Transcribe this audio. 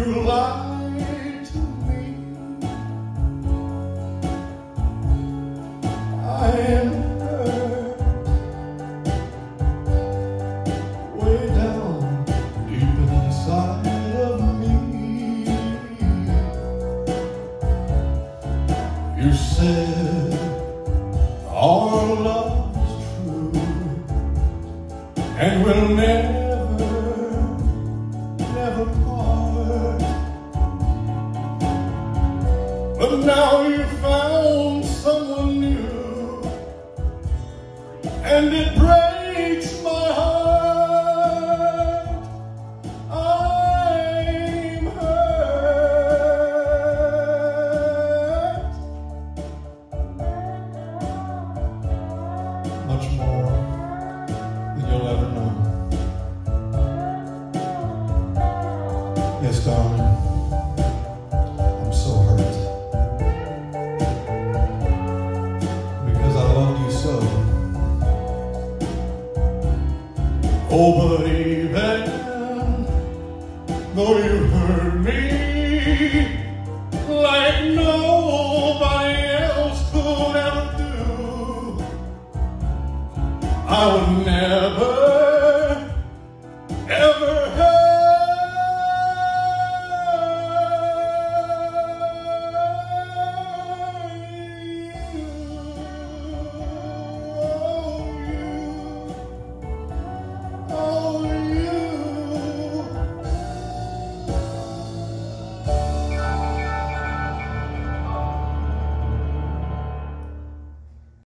you lied to me. I am hurt way down deep inside of me. You said our love is true and will never. But now you found someone new, and it breaks my heart. I'm hurt. Much more than you'll ever know. Yes, darling, Oh, but even though you hurt me like nobody else could ever do, I would never.